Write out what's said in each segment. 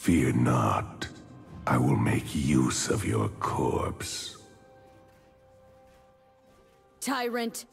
Fear not. I will make use of your corpse. Tyrant!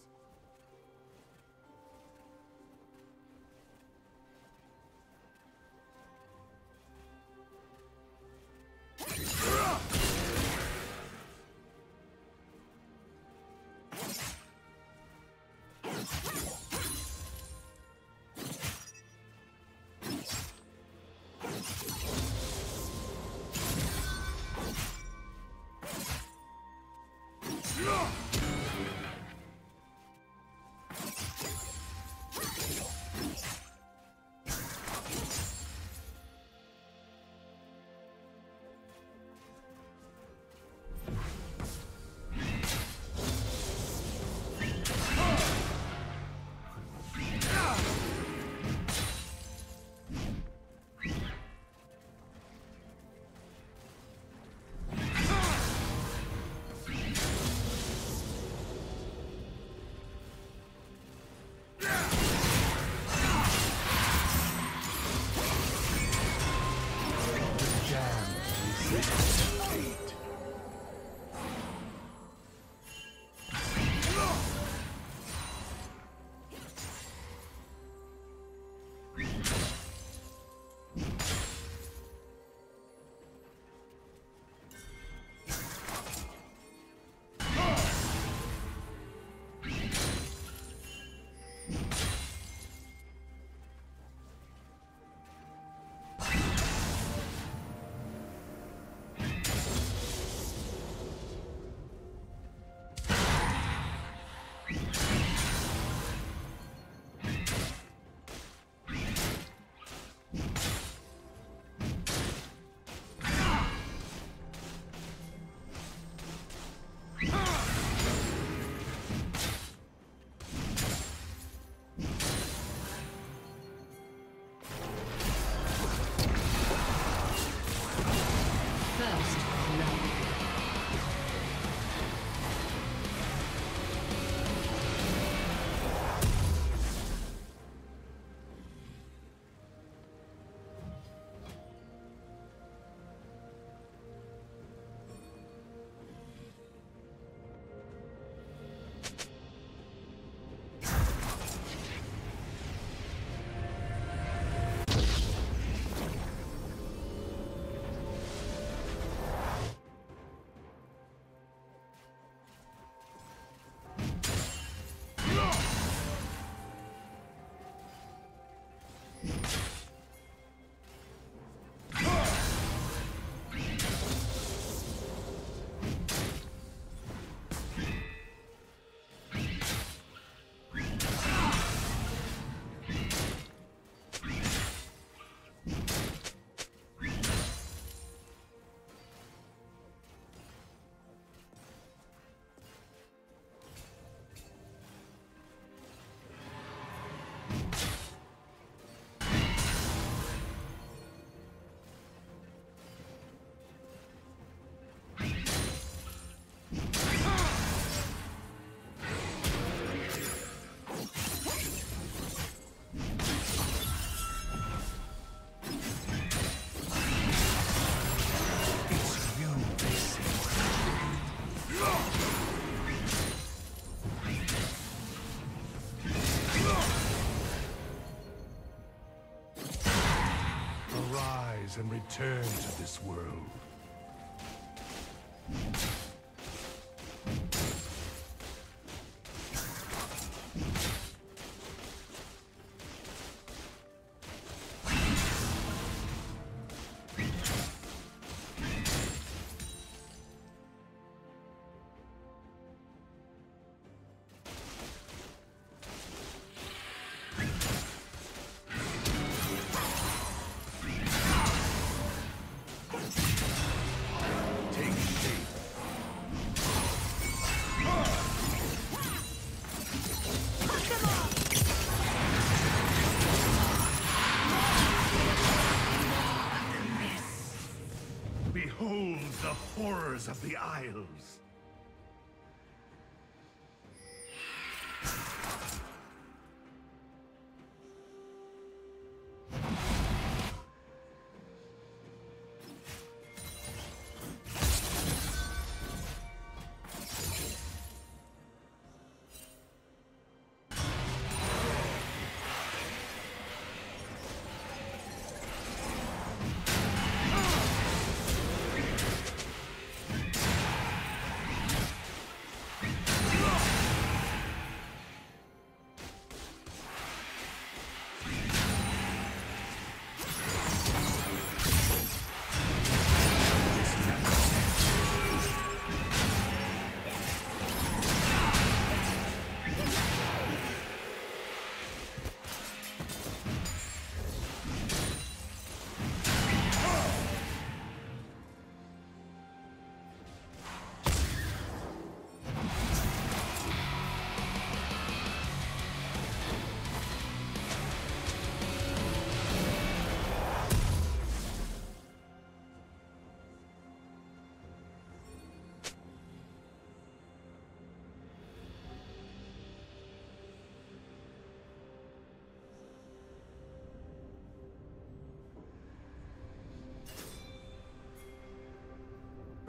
And return to this world. Horrors of the Isles.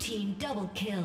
Team double kill.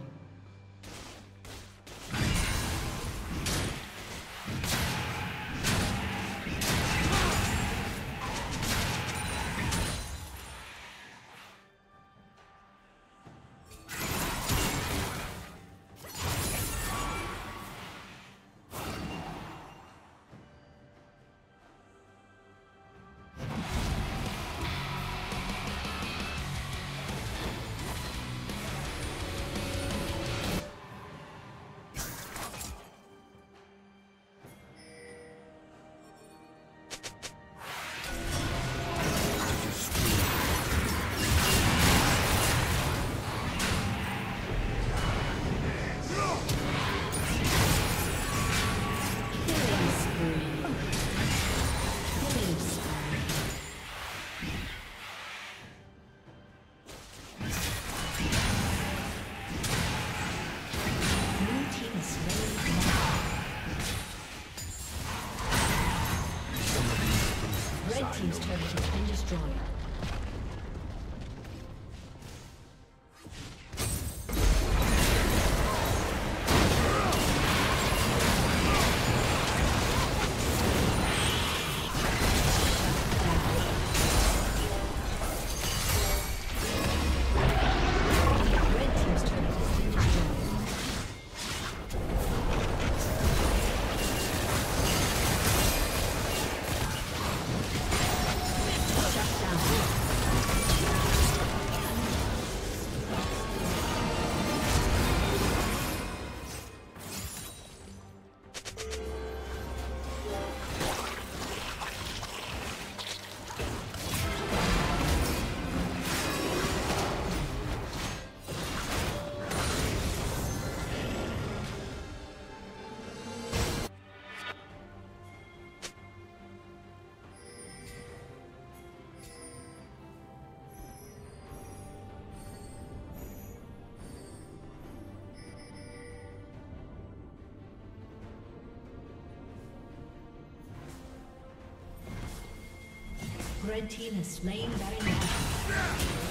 Red team has slain Baron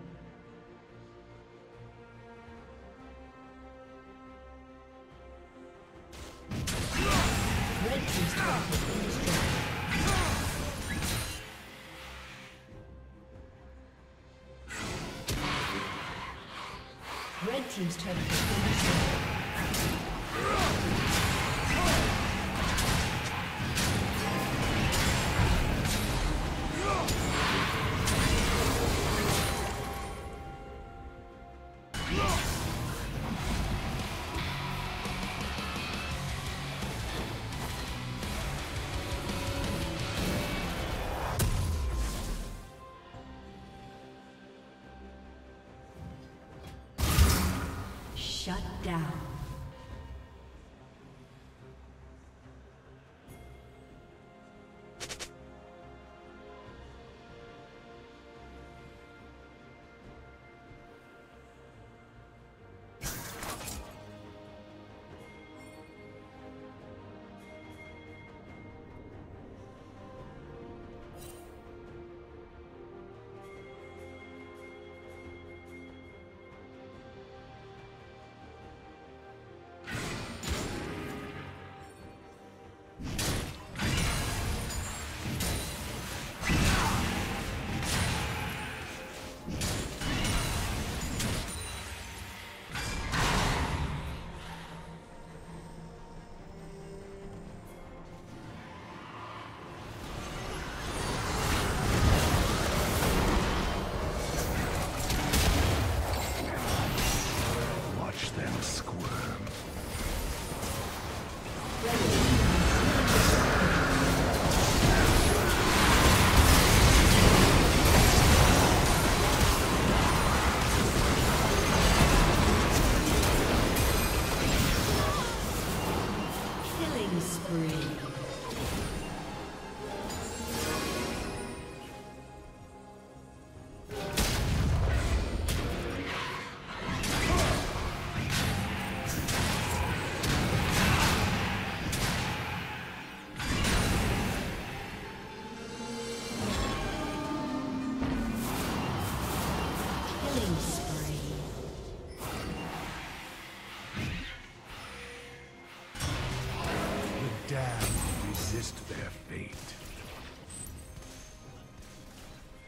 down.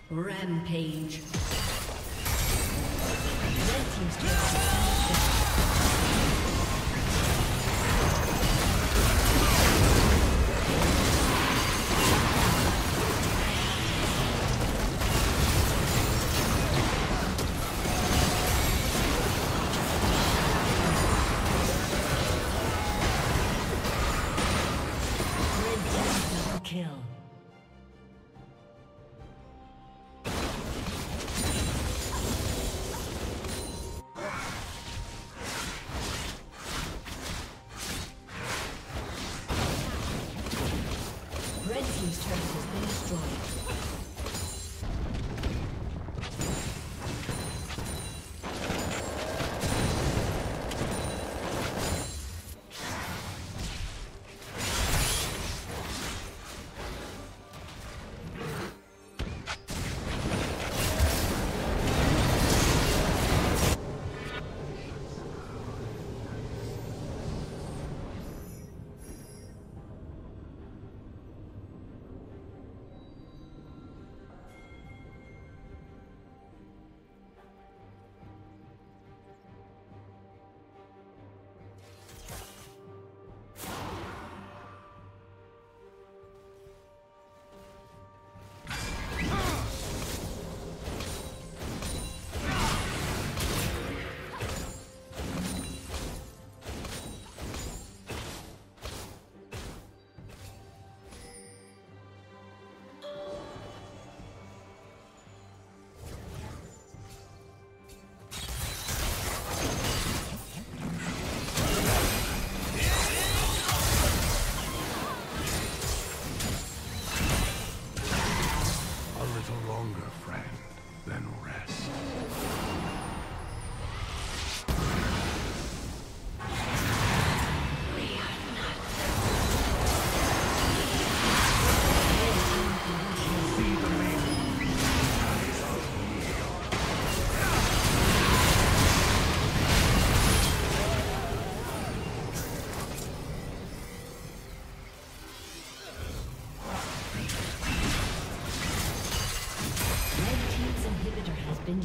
Rampage. Red Team's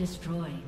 destroyed.